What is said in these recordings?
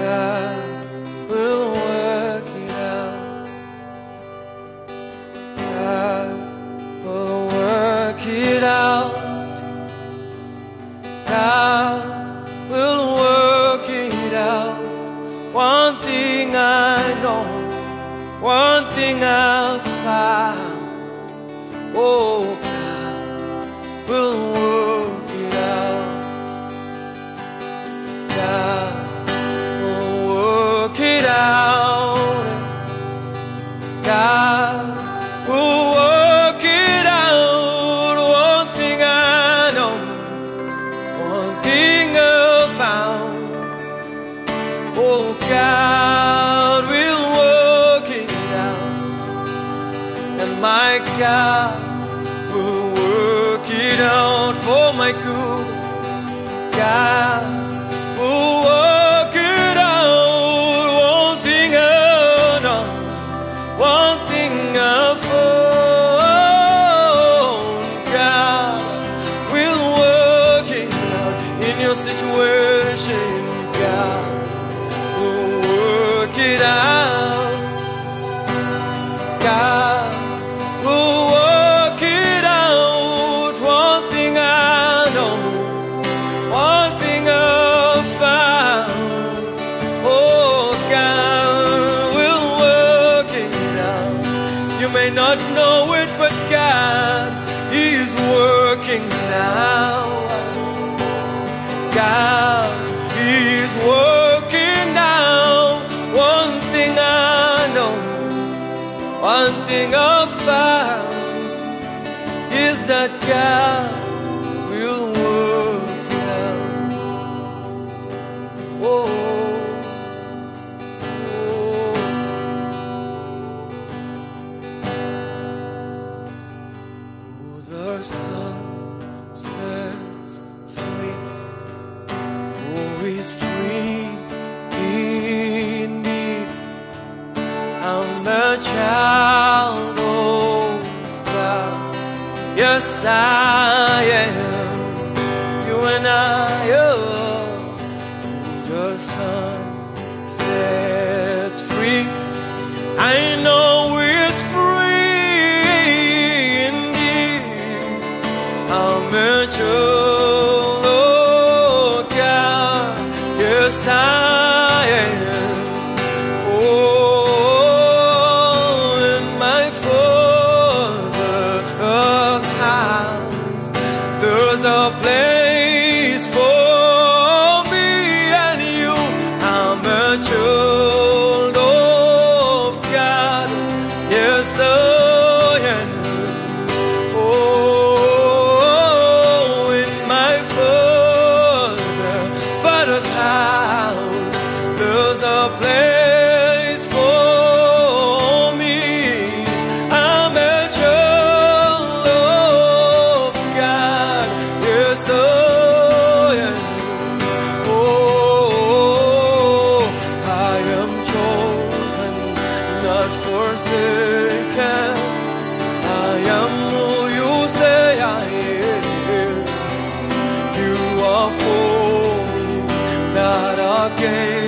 it out, we'll work it out. God will work it out. God will work it out. One thing I know, one thing I've found. Oh, God will my God will work it out for my good. God God is working now. One thing I know, one thing I found is that God will work out. Oh. oh, oh. So. I'm a child of God. Yes, I am. You and I are. Your son sets free. I know we're free indeed. I'm a child of oh, God. Yes, I. is for forsaken. I am who you say I am. You are for me, not against.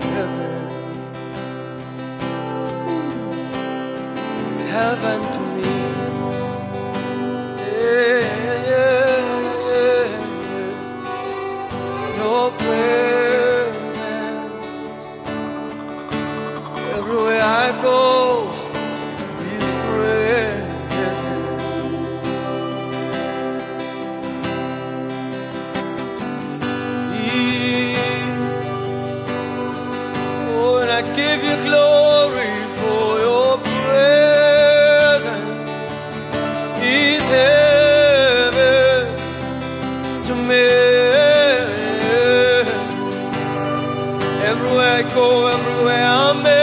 heaven. It's heaven to me. I go, everywhere I may.